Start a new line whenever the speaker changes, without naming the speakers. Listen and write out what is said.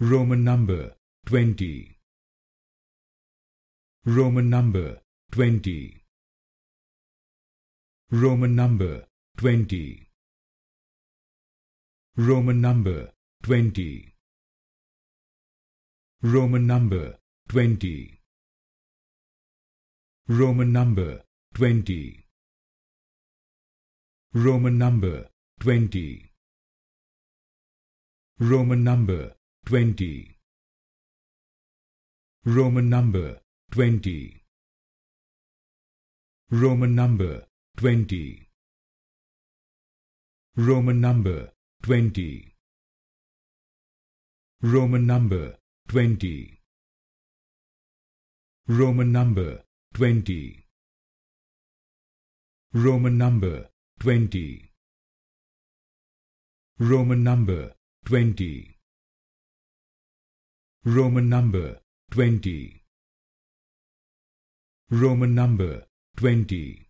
Roman number twenty. Roman number twenty. Roman number twenty. Roman number twenty. Roman number twenty. Roman number twenty. Roman number twenty. Roman number twenty. Roman number twenty. Roman number twenty. Roman number twenty. Roman number twenty. Roman number twenty. Roman number twenty. Roman number twenty. Roman number twenty. Roman number twenty.